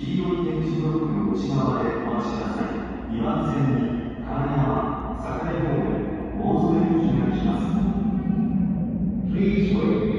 黄色い点字ブロックの内側でお待ちください。2番線に、金山川、栄方面、大添にきがします。Please wait.